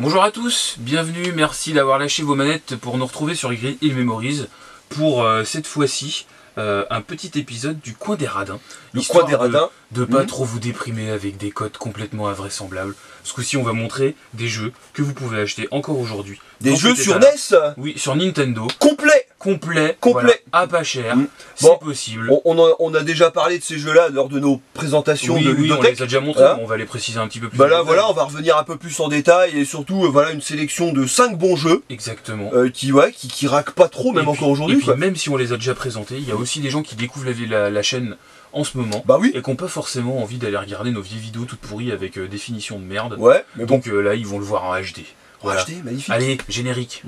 Bonjour à tous, bienvenue, merci d'avoir lâché vos manettes pour nous retrouver sur Memories pour euh, cette fois-ci euh, un petit épisode du coin des radins. Le coin des de- radins De pas Mhm. trop vous déprimer avec des codes complètement invraisemblables. Ce coup-ci, on va montrer des jeux que vous pouvez acheter encore aujourd'hui. Des jeux sur. NES Oui, sur Nintendo, complets complet, Complet. voilà, à pas cher, Mhm. c'est Bon, possible. on, on a, on a déjà parlé de ces jeux-là lors de nos présentations oui, de oui, on les a déjà montrés, Hein on va les préciser un petit peu plus. Bah là voilà, on va revenir un peu plus en détail et surtout euh, voilà une sélection de 5 bons jeux Exactement. euh, qui ouais qui, qui raquent pas trop même Et encore Et aujourd'hui puis même si on les a déjà présentés, il y a aussi des gens qui découvrent la, la- la chaîne en ce moment Bah oui. et qui n'ont pas forcément envie d'aller regarder nos vieilles vidéos toutes pourries avec euh, définition de merde. Ouais, mais bon. Donc euh, là, ils vont le voir en HD. Voilà. Acheter, magnifique. Allez, générique.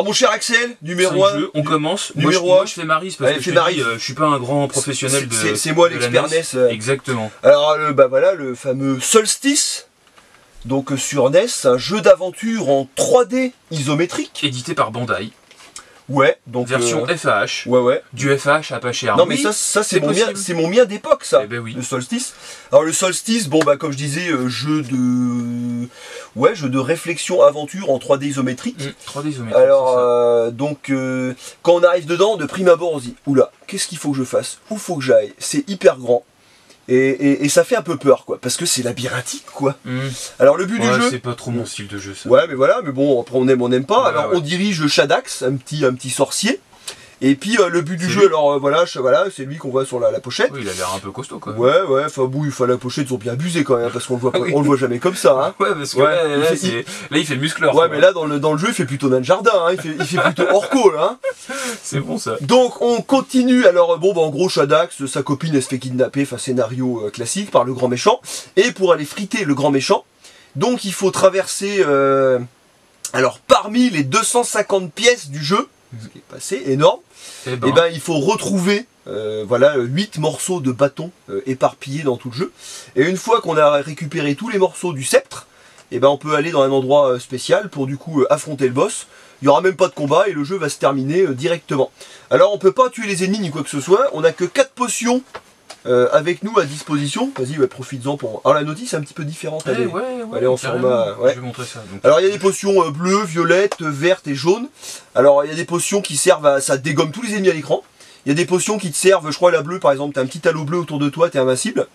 Alors mon cher Axel, numéro Cinq 1. jeux, on commence. numéro moi, je, moi, je fais Maris parce Allez, que je, Maris. euh, je suis pas un grand professionnel de. C'est moi l'expert NES. Euh. Exactement. Alors le, bah voilà le fameux Solstice. Donc euh, sur NES, un jeu d'aventure en 3D isométrique. Édité par Bandai. Ouais, donc Version euh, FAH. Ouais ouais. Du FAH à pas cher. Non mais ça, ça c'est mon mien, possible. c'est mon mien d'époque ça. Eh ben oui. Le solstice. Alors le solstice, bon bah comme je disais, euh, jeu de, ouais, jeu de réflexion aventure en 3D isométrique. Mm, 3D isométrique. Alors ça. euh, donc euh, quand on arrive dedans, de prime abord, on se dit oula, qu'est-ce qu'il faut que je fasse? Où faut que j'aille? C'est hyper grand. Et, et- et ça fait un peu peur quoi, parce que c'est labyrinthique quoi. Mm. Alors le but Ouais, du jeu, c'est pas trop mon style de jeu ça. Ouais, mais voilà, mais bon, après on aime, on n'aime pas. Ouais, alors ouais. on dirige Shadax, un petit, un petit sorcier. Et puis euh, le but du jeu, lui. alors euh, voilà, je- voilà, c'est lui qu'on voit sur la, la pochette. Oui, il a l'air un peu costaud quoi. Ouais, ouais, enfin bon, il faut la pochette, ils ont bien abusé quand même, parce qu'on le voit, pas- Ah on le voit jamais comme ça. Hein. Ouais, parce que Ouais, là, il fait- là, il fait muscleur. Ouais, mais là dans le, dans le jeu, il fait plutôt nain jardin, hein, il, fait, il fait plutôt orco là. hein. c'est bon ça. Donc on continue, alors bon, bah, en gros, Shadax, sa copine, elle se fait kidnapper, enfin scénario euh, classique, par le grand méchant. Et pour aller friter le grand méchant, donc il faut traverser, euh, alors parmi les 250 pièces du jeu, ce qui est passé énorme, Eh ben, et ben il faut retrouver euh, voilà 8 morceaux de bâton euh, éparpillés dans tout le jeu. Et une fois qu'on a récupéré tous les morceaux du sceptre, et ben on peut aller dans un endroit euh, spécial pour du coup affronter le boss. Il n'y aura même pas de combat et le jeu va se terminer directement. Alors on peut pas tuer les ennemis ni quoi que ce soit, on a que 4 potions euh, avec nous à disposition. Vas-y, ouais, profites-en pour. Alors la notice est un petit peu différente. eh, elle est- ouais, ouais, elle est en format. Je vais montrer ça. Donc, alors il y a des potions euh, bleues, violettes, vertes et jaunes. Alors il y a des potions qui servent à. ça dégomme tous les ennemis à l'écran. Il y a des potions qui te servent, je crois la bleue par exemple, t'as un petit halo bleu autour de toi, t'es invincible.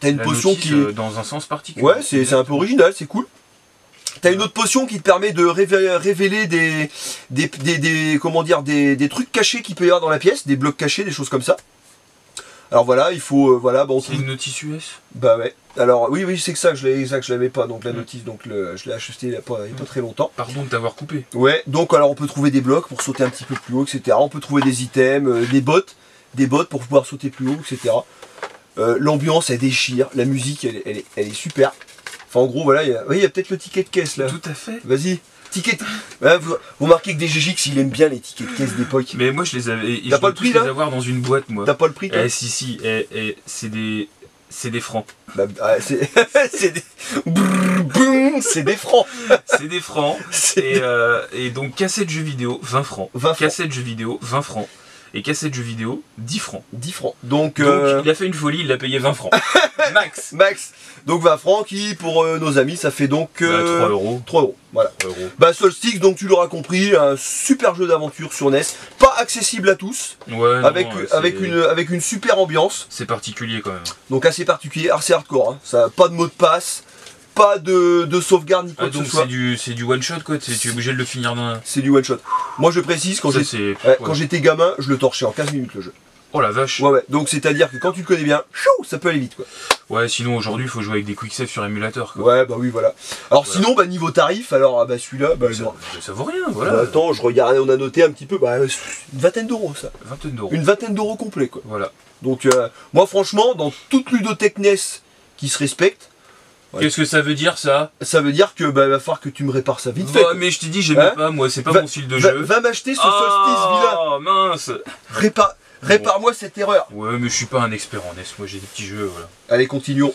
T'as une la potion notice, qui euh, dans un sens particulier. Ouais, c'est un peu original, c'est cool. T'as une autre potion qui te permet de révé- révéler des, des, des, des- comment dire, des, des trucs cachés qu'il peut y avoir dans la pièce, des blocs cachés, des choses comme ça. Alors voilà, il faut, euh, voilà, bon, C'est une notice US. bah ouais. Alors oui, oui, c'est que ça que je l'ai, ça que je l'avais pas, donc la Mm. notice, donc le, je l'ai acheté il y a pas, il y a pas très longtemps. Pardon de t'avoir coupé. Ouais, donc alors on peut trouver des blocs pour sauter un petit peu plus haut, etc. On peut trouver des items, euh, des bottes, des bottes pour pouvoir sauter plus haut, etc. Euh, L'ambiance elle déchire, la musique elle, est- elle est, elle est super. Enfin en gros voilà, il y a, oui, il y a peut-être le ticket de caisse là. Tout à fait. Vas-y, ticket. Ouais, vous, vous marquez que DGX il aime bien les tickets de caisse d'époque. Mais moi, je les avais. et T'as pas le prix, là les avoir dans une boîte, moi. T'as pas le prix toi Eh, si, si. Eh, eh, c'est des. C'est des francs. Bah, bah, C'est des... C'est des francs. C'est des francs. Et, euh, et donc, cassette jeux vidéo, 20 francs. 20 francs. Cassette jeux vidéo, 20 francs. Et cassette jeux vidéo, 10 francs. 10 francs. Donc, Donc, euh, il a fait une folie, il l'a payé 20 francs. Max. Max. Donc 20 francs qui pour euh, nos amis ça fait donc Bah, euh, 3 euros. 3 euros. Voilà. 3 euros. Bah Solstice, donc tu l'auras compris, un super jeu d'aventure sur NES, pas accessible à tous, Ouais, non, avec, euh, avec, une, avec une super ambiance, C'est particulier quand même. donc assez particulier, assez hardcore, hein. ça, pas de mot de passe, pas de, de sauvegarde ni quoi Ah, que donc ce soit, c'est du, du one shot quoi, tu es obligé de le finir d'un. c'est du one shot. Moi je précise, quand ouais, j'étais gamin, je le torchais en 15 minutes le jeu. Oh la vache. Ouais ouais, donc c'est à dire que quand tu le connais bien, chou, ça peut aller vite quoi. Ouais, sinon aujourd'hui il faut jouer avec des quick save sur émulateur quoi. Ouais bah oui voilà. Alors Voilà. sinon bah niveau tarif, alors ah, bah celui-là, bah, Ça, bon. ça vaut rien, voilà. Bah, attends, je regardais, on a noté un petit peu, bah une vingtaine d'euros ça. Vingtaine d'euros. Une vingtaine d'euros complet quoi. Voilà. Donc euh, moi franchement, dans toute ludothèque NES qui se respecte, Qu'est-ce que ça veut dire ça? Ça veut dire que bah, va falloir que tu me répares ça vite fait. Quoi. mais je t'ai dit, j'aimais Hein pas, moi, c'est pas Va- mon style de Va, jeu. va m'acheter ce solstice vilain. Oh mince Répare, répare-moi cette erreur. Ouais, mais je suis pas un expert en NES, moi j'ai des petits jeux, voilà. Allez, continuons.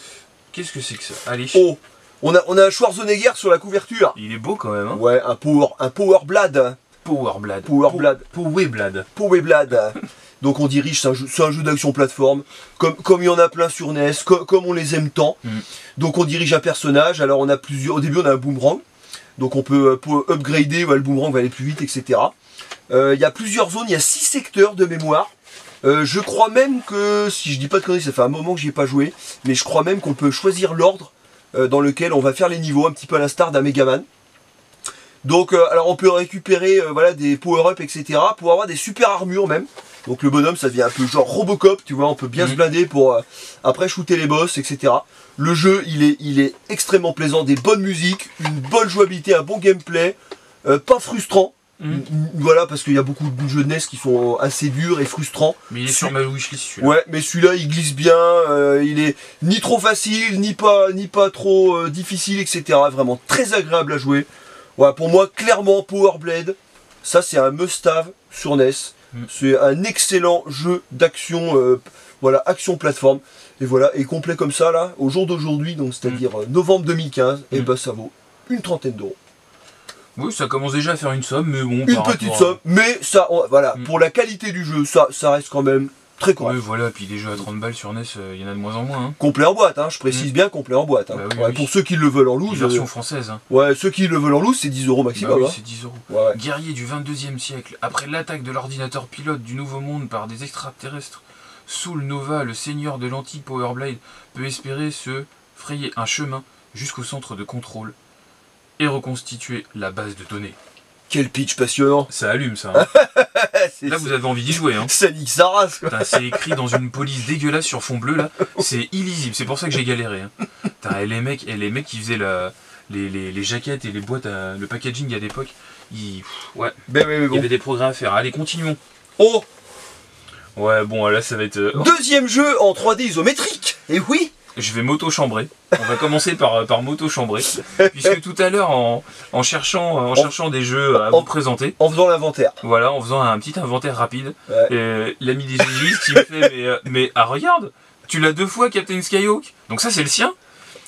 Qu'est-ce que c'est que ça? Allez. Oh, on a, on a un Schwarzenegger sur la couverture. Il est beau quand même, hein Ouais, un power, un power blade. Powerblad. Powerblad. Powerblad. Power blade. Donc on dirige, c'est un jeu, d'action plateforme, comme, comme il y en a plein sur NES, co- comme on les aime tant. Mm. Donc on dirige un personnage, alors on a plusieurs, au début on a un boomerang, donc on peut, euh, upgrader, ouais, le boomerang va aller plus vite, etc. Euh, Il y a plusieurs zones, il y a six secteurs de mémoire. Euh, je crois même que, si je dis pas de conneries, ça fait un moment que j'y ai pas joué, mais je crois même qu'on peut choisir l'ordre dans lequel on va faire les niveaux, un petit peu à l'instar d'un Megaman. Donc, euh, alors on peut récupérer euh, voilà, des power-up, etc. pour avoir des super armures même. Donc le bonhomme, ça devient un peu genre Robocop, tu vois, on peut bien Mhm. se blinder pour euh, après shooter les boss, etc. Le jeu, il est, il est extrêmement plaisant, des bonnes musiques, une bonne jouabilité, un bon gameplay, pas frustrant. Mm. Voilà, parce qu'il y a beaucoup de jeux de NES qui sont assez durs et frustrants. Mais il est sur ma wishlist celui-là. Ouais, mais celui-là, il glisse bien, il est ni trop facile, ni pas, ni pas trop difficile, etc. Vraiment très agréable à jouer. Voilà, pour moi, clairement, Power Blade, ça c'est un must-have sur NES. Mm. C'est un excellent jeu d'action, euh, voilà, action plateforme. Et voilà, et complet comme ça, là, au jour d'aujourd'hui, donc c'est-à-dire euh, novembre 2015, et Mm. ben ça vaut une trentaine d'euros. Oui, ça commence déjà à faire une somme, mais bon. Une petite à- somme, mais ça, on- voilà, Mm. pour la qualité du jeu, ça, ça reste quand même très correct. Ouais, voilà, puis des jeux à 30 balles sur NES, euh, il y en a de moins en moins. Hein. Complet en boîte, hein, je précise bien complet en boîte. hein. Bah oui, Ouais, oui. Pour ceux qui le veulent en Une loose, version euh, française. Hein. ouais, ceux qui le veulent en loose, c'est 10 euros Bah maximum. oui, hein. c'est 10 euros. Ouais. Guerrier du 22e siècle, après l'attaque de l'ordinateur pilote du Nouveau Monde par des extraterrestres, Soul Nova, le seigneur de l'anti-Powerblade, peut espérer se frayer un chemin jusqu'au centre de contrôle et reconstituer la base de données. Quel pitch passionnant. Ça allume ça. hein. Là vous avez envie d'y jouer. Hein. Ça nique sa race, quoi. Putain, C'est écrit dans une police dégueulasse sur fond bleu là. C'est illisible. C'est pour ça que j'ai galéré. Hein. Putain, et les mecs, et les mecs qui faisaient la, les, les- les jaquettes et les boîtes, à- le packaging à l'époque, ils, pff, ouais, Ben, mais il y bon. avait des progrès à faire. Allez, continuons. Oh, Ouais, bon, là ça va être. euh, deuxième jeu en 3D isométrique. Et oui, Je vais m'auto-chambrer. On va commencer par, par m'auto-chambrer. Puisque tout à l'heure, en, en cherchant, en cherchant des jeux à en- vous présenter, en faisant l'inventaire. voilà, en faisant un petit inventaire rapide, Ouais. euh, l'ami des églises qui me fait Mais, euh, mais ah, regarde, tu l'as deux fois, Captain Skyhawk. Donc ça, c'est le sien.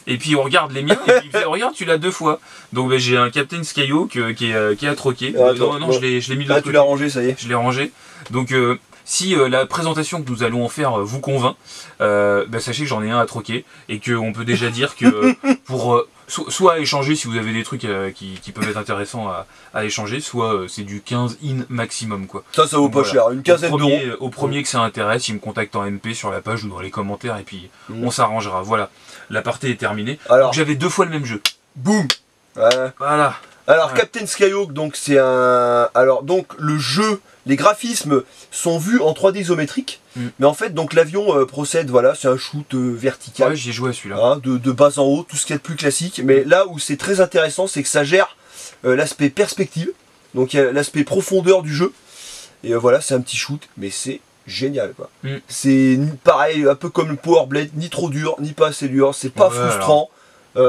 Et puis on regarde les miens, et puis il me fait Regarde, tu l'as deux fois. Donc ben, j'ai un Captain Skyhawk euh, qui, est, euh, qui est à troquer. Ah, Euh, attends, non, non, bon. je l'ai mis Là, l'autre tu l'as rangé, ça y est. Je l'ai rangé. Donc, euh, si euh, la présentation que nous allons en faire euh, vous convainc, euh, bah, sachez que j'en ai un à troquer et qu'on peut déjà dire que pour euh, so- soit échanger si vous avez des trucs qui, qui peuvent être intéressants à, à échanger, soit c'est du 15 in maximum quoi. Ça, ça vaut pas Voilà. cher. Une quinzaine au d'euros. premier, au premier que ça intéresse, il me contacte en MP sur la page ou dans les commentaires et puis Mm. on s'arrangera. Voilà, la partie est terminée. Alors, j'avais deux fois le même jeu. boum. Ouais. Voilà. Alors Ouais. Captain Skyhawk, donc c'est un. Alors donc le jeu, les graphismes sont vus en 3D isométrique, Mm. mais en fait donc l'avion euh, procède, voilà, c'est un shoot euh, vertical. Ouais, j'y ai joué à celui-là. hein, de, de bas en haut, tout ce qu'il y a de plus classique. Mais là où c'est très intéressant, c'est que ça gère euh, l'aspect perspective, donc il y a l'aspect profondeur du jeu. Et voilà, c'est un petit shoot, mais c'est génial quoi. Mm. C'est pareil, un peu comme le Power Blade, ni trop dur, ni pas assez dur, c'est pas Ouais, frustrant. Y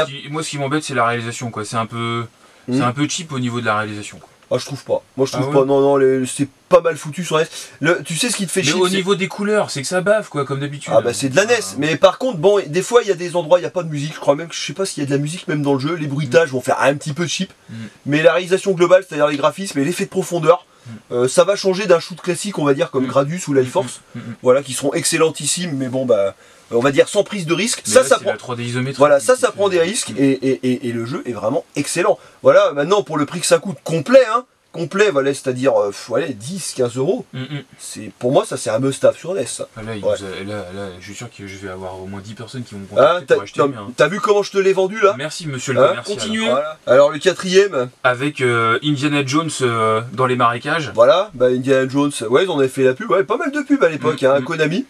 a... Moi, ce qui m'embête, c'est la réalisation, quoi. C'est un peu, Mm. c'est un peu cheap au niveau de la réalisation. quoi. Ah, je trouve pas. Moi je trouve Ah ouais pas. Non, non, les- c'est pas mal foutu sur NES. Le, tu sais ce qui te fait Mais chier au niveau des couleurs, c'est que ça bave, quoi, comme d'habitude. Ah bah c'est de la NES, Ah. mais par contre bon, des fois il y a des endroits il n'y a pas de musique, je crois même que je sais pas s'il y a de la musique même dans le jeu, les bruitages vont faire un petit peu cheap, Mm. mais la réalisation globale, c'est-à-dire les graphismes et l'effet de profondeur, euh, ça va changer d'un shoot classique on va dire comme Mm. Gradius ou Life Force, Mm, mm, mm. voilà qui seront excellentissimes, mais bon bah on va dire sans prise de risque, Mais ça là, ça prend. la 3D isométrique. Voilà, ça, ça prend des risques et, et- et- et le jeu est vraiment excellent. Voilà, maintenant pour le prix que ça coûte complet, hein, complet, voilà, c'est-à-dire euh, pff, allez, 10, 15 euros, Mm, mm. c'est pour moi ça c'est un must-have sur NES. ça. Ah, Là, il Ouais. nous a- là, là, je suis sûr que je vais avoir au moins 10 personnes qui vont me Hein, contacter t'as pour acheter non, le mien. t'as vu comment je te l'ai vendu là? Merci, monsieur le Hein? commercial. Continuons. Voilà. Alors le quatrième, Avec euh, Indiana Jones euh, dans les marécages. voilà, bah Indiana Jones, ouais, ils en avaient fait la pub, ouais, pas mal de pubs à l'époque, Mm, hein, mm. Konami.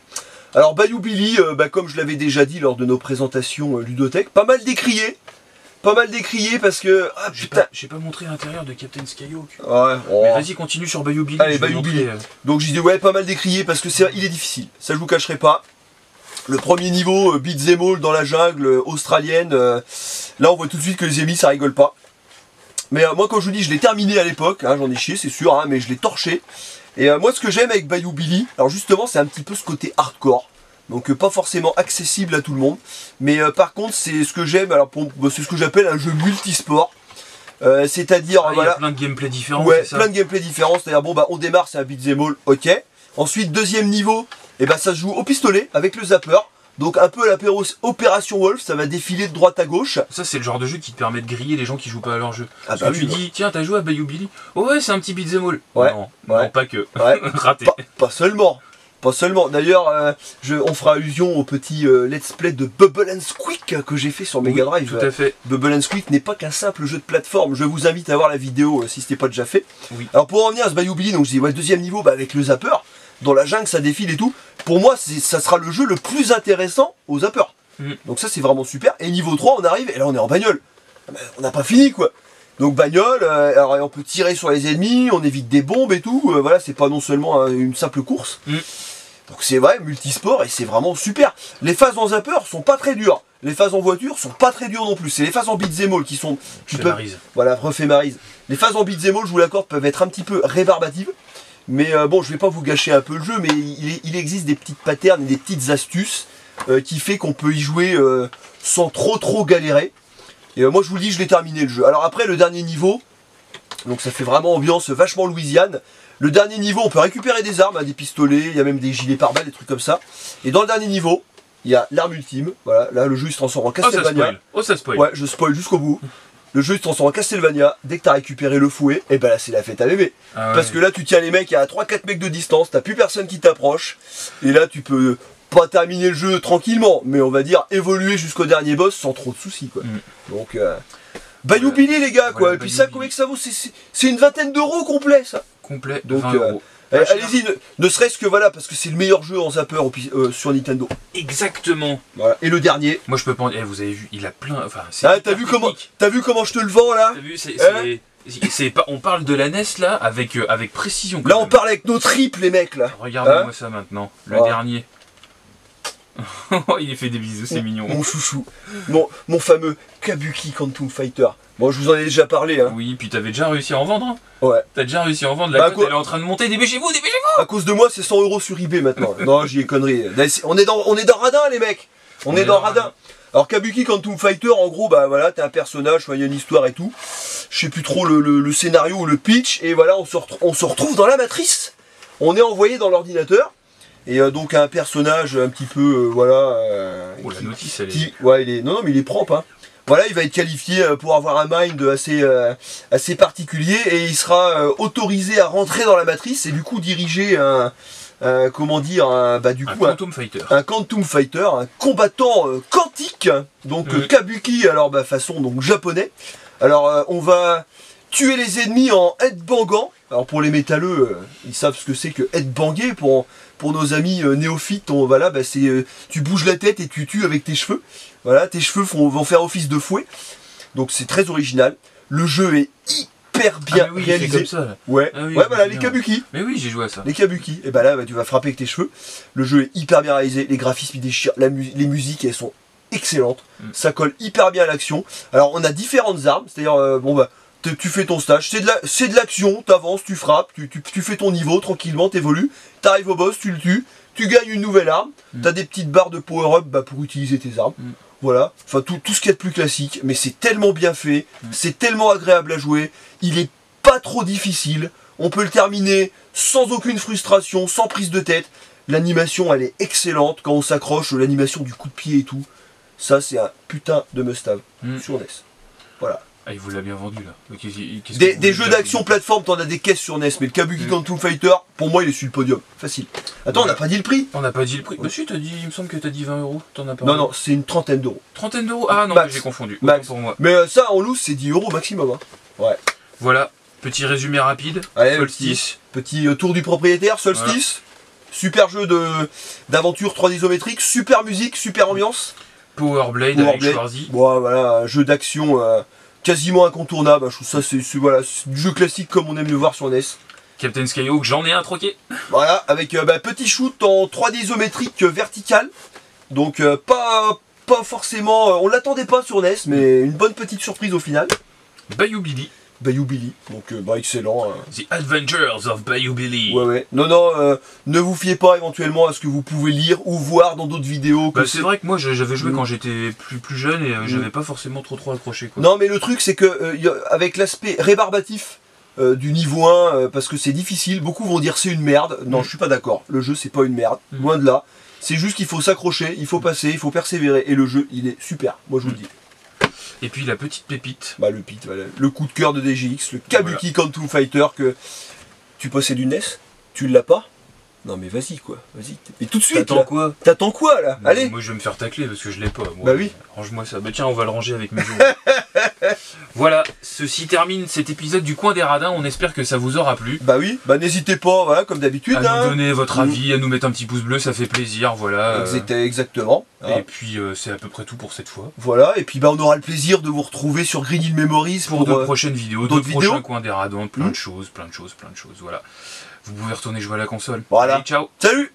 Alors Bayou Billy, euh, bah, comme je l'avais déjà dit lors de nos présentations euh, ludothèque, pas mal décrié, pas mal décrié parce que ah J'ai putain, pas, j'ai pas montré l'intérieur de Captain Skyhawk. ouais, oh. Mais vas-y, continue sur Bayou Billy. Allez, Bayou Billy. euh, donc j'ai dit ouais, pas mal décrié parce que c'est, il est difficile, ça je vous cacherai pas. Le premier niveau, euh, beat'em all dans la jungle euh, australienne, euh, là on voit tout de suite que les ennemis ça rigole pas. Mais euh, moi quand je vous dis, je l'ai terminé à l'époque, hein, j'en ai chié c'est sûr, hein, mais je l'ai torché. Et euh, moi ce que j'aime avec Bayou Billy, alors justement c'est un petit peu ce côté hardcore. Donc euh, pas forcément accessible à tout le monde. Mais euh, par contre c'est ce que j'aime, alors bah, c'est ce que j'appelle un jeu multisport. Euh, C'est-à-dire, Ah, il y voilà, a plein de gameplay différents, Ouais, ça plein de gameplay différents. C'est-à-dire, bon, bah, on démarre, c'est un beat'em all, ok. Ensuite, deuxième niveau, et bah, ça se joue au pistolet avec le zapper. Donc, un peu à l'apéro Opération Wolf, ça va défiler de droite à gauche. Ça, c'est le genre de jeu qui te permet de griller les gens qui jouent pas à leur jeu. Ah Parce bah que tu oui, dis, tiens, t'as joué à Bayou Billy Oh ouais, c'est un petit beat'em all. Ouais, Non, ouais. non, pas que. Ouais. Raté. Pas, pas seulement. Pas seulement. D'ailleurs, euh, je- on fera allusion au petit euh, let's play de Bubble and Squeak que j'ai fait sur Mega Oui, Drive. Tout à fait. Bubble and Squeak n'est pas qu'un simple jeu de plateforme. Je vous invite à voir la vidéo euh, si ce n'est pas déjà fait. Oui. Alors pour en revenir à ce Bayou donc je dis ouais, deuxième niveau bah, avec le zapper, dans la jungle ça défile et tout. Pour moi, c'est- ça sera le jeu le plus intéressant au zapper. Mm. Donc ça c'est vraiment super. Et niveau 3, on arrive et là on est en bagnole. Ah on n'a pas fini quoi. Donc bagnole, euh, alors on peut tirer sur les ennemis, on évite des bombes et tout. euh, voilà, c'est pas non seulement euh, une simple course. Mm. Donc c'est vrai, multisport et c'est vraiment super. Les phases en zapper sont pas très dures. Les phases en voiture sont pas très dures non plus. C'est les phases en beat'em all qui sont. qui peuvent- voilà, refait Maryse. Les phases en beat'em all, je vous l'accorde, peuvent être un petit peu rébarbatives. Mais euh, bon, je vais pas vous gâcher un peu le jeu, mais il, il existe des petites patterns et des petites astuces euh, qui fait qu'on peut y jouer euh, sans trop trop galérer. Et moi, je vous le dis, je l'ai terminé le jeu. Alors après, le dernier niveau, donc ça fait vraiment ambiance vachement Louisiane. Le dernier niveau, on peut récupérer des armes, hein, des pistolets, il y a même des gilets pare-balles, des trucs comme ça. Et dans le dernier niveau, il y a l'arme ultime. Voilà, là le jeu il se transforme en Oh, ça Castlevania. spoil. Oh, ça spoil. Ouais, je spoil jusqu'au bout. Le jeu il se transforme en Castlevania. Dès que t'as récupéré le fouet, et ben là c'est la fête à bébé. Ah. Parce que là tu tiens les mecs à 3-4 mecs de distance, t'as plus personne qui t'approche. Et là tu peux pas terminer le jeu tranquillement, mais on va dire évoluer jusqu'au dernier boss sans trop de soucis quoi. Mm. Donc euh, Bayou. Billy les gars quoi. Et puis Bayou ça combien que ça vaut C'est- une vingtaine d'euros complet ça. Complet, Donc, 20 euh, euros. Eh. Allez-y, ne, ne serait-ce que voilà, parce que c'est le meilleur jeu en zapper euh, sur Nintendo. Exactement. Voilà. Et le dernier. Moi, je peux pas. en- Eh, vous avez vu, il a plein. Enfin. Ah, t'as vu comment vu comment je te le vends là T'as vu, c'est. Pas- on parle de la NES là avec, euh, avec précision. Là on parle avec nos triples les mecs là. Regardez-moi Hein ça maintenant. Le dernier. il fait des bisous, c'est mignon. Mon chouchou. Mon, mon fameux Kabuki Quantum Fighter. Bon, je vous en ai déjà parlé. Hein. Oui, puis t'avais déjà réussi à en vendre. hein. Ouais. T'as déjà réussi à en vendre. La Bah, cote, elle est en train de monter. Dépêchez-vous, dépêchez-vous. À cause de moi, c'est 100 euros sur eBay maintenant. non, j'y ai connerie. Là, c'est- On est dans, on est dans Radin, les mecs. On, est, dans Radin. Alors Kabuki Quantum Fighter, en gros, bah voilà, t'es un personnage, il y a une histoire et tout. Je sais plus trop le, le- le scénario ou le pitch, et voilà, on se, retr- on se retrouve dans la matrice. On est envoyé dans l'ordinateur, et euh, donc un personnage un petit peu, euh, voilà. euh, Oh, la notice, elle est. qui- ouais, il est, non, non, mais il est propre. Hein. Voilà, il va être qualifié pour avoir un mind assez, euh, assez particulier et il sera euh, autorisé à rentrer dans la matrice et du coup diriger un, un- comment dire, un, bah du Un coup un, Quantum Fighter. un Quantum Fighter, un combattant euh, quantique, donc. Kabuki, alors bah façon donc japonais. Alors on va tuer les ennemis en headbangant. Alors pour les métalleux, euh, ils savent ce que c'est que headbanger. Pour, pour nos amis euh, néophytes, on, voilà, bah, c'est euh, tu bouges la tête et tu tues avec tes cheveux. Voilà, tes cheveux font, vont faire office de fouet. Donc c'est très original. Le jeu est hyper bien ah, oui, réalisé. comme ça. Ouais, Ah oui, ouais voilà les. Kabuki. Mais oui, j'ai joué à ça. Les kabuki, et bah là bah, tu vas frapper avec tes cheveux. Le jeu est hyper bien réalisé, les graphismes ils déchirent, la mu- les musiques elles sont excellentes, Mm. ça colle hyper bien à l'action. Alors on a différentes armes, c'est-à-dire bon bah tu fais ton stage, c'est de la- l'action, t'avances, tu frappes, tu, tu- tu fais ton niveau tranquillement, t'évolues, t'arrives au boss, tu le tues, tu gagnes une nouvelle arme, Mm. t'as des petites barres de power-up bah, pour utiliser tes armes. Mm. Voilà, enfin tout, tout ce qu'il y a de plus classique, mais c'est tellement bien fait, Mm. c'est tellement agréable à jouer, il est pas trop difficile, on peut le terminer sans aucune frustration, sans prise de tête. L'animation elle est excellente quand on s'accroche, l'animation du coup de pied et tout. Ça c'est un putain de must-have Mm. sur NES. Voilà. Ah, il vous l'a bien vendu là. Que Des, jeux d'action plateforme, t'en as des caisses sur NES, mais le Kabuki. Quantum Fighter, pour moi il est sur le podium. Facile. Attends, on n'a pas dit le prix On n'a pas dit le prix. Bah si, t'as dit, il me semble que t'as dit 20 euros. T'en as pas Non, non, c'est une trentaine d'euros. Trentaine d'euros Ah non, j'ai confondu. Max. Pour moi. Mais euh, ça en loose c'est 10 euros maximum. hein. Voilà, petit résumé rapide. Allez, Solstice. Petit euh, tour du propriétaire, Solstice. Super jeu d'aventure 3D isométrique, super musique, super ambiance. Powerblade Power avec Blade. Schwarzy. Bon, voilà, un jeu d'action euh, quasiment incontournable. Je trouve ça, c'est voilà, du jeu classique comme on aime le voir sur NES. Captain Skyhawk, j'en ai un troqué. Voilà, avec euh, bah, petit shoot en 3D isométrique euh, vertical. Donc euh, pas, pas forcément... on l'attendait pas sur NES, mais une bonne petite surprise au final. Bayou Billy. Bayou Billy, donc euh, bah, excellent. hein. The Adventures of Bayou Billy. Ouais, ouais. Non, non, euh, ne vous fiez pas éventuellement à ce que vous pouvez lire ou voir dans d'autres vidéos. Bah, c'est vrai que moi j'avais joué Mm. quand j'étais plus, plus jeune et euh, Mm. j'avais pas forcément trop trop accroché quoi. Non, mais le truc, c'est que avec l'aspect rébarbatif euh, du niveau 1, euh, parce que c'est difficile, beaucoup vont dire c'est une merde. Non, Mm. je suis pas d'accord. Le jeu, c'est pas une merde. Mm. Loin de là. C'est juste qu'il faut s'accrocher, il faut passer, il faut persévérer. Et le jeu, il est super. Moi, je vous le dis. Et puis la petite pépite. Bah, le pit, voilà. Le coup de cœur de DGX, le Kabuki Quantum Fighter que tu possèdes une NES, tu l'as pas Non, mais vas-y, quoi. Vas-y. Mais tout de suite, T'attends quoi T'attends quoi, là Bah, Allez Moi je vais me faire tacler parce que je l'ai pas. moi. Bah oui. Range-moi ça. Bah tiens, on va le ranger avec mes jeux. Ceci termine cet épisode du coin des radins. On espère que ça vous aura plu. Bah oui, bah n'hésitez pas, voilà, comme d'habitude. À hein. nous donner votre Mm. avis, à nous mettre un petit pouce bleu, ça fait plaisir. Voilà. Exact- Exactement. hein. Et puis euh, c'est à peu près tout pour cette fois. Voilà, et puis bah, on aura le plaisir de vous retrouver sur Green Hill Memories Pour, pour, de euh, prochaines vidéos, d'autres vidéos. coins des radins, plein Mm. de choses, plein de choses, plein de choses. Voilà. Vous pouvez retourner jouer à la console. Voilà. Allez, ciao Salut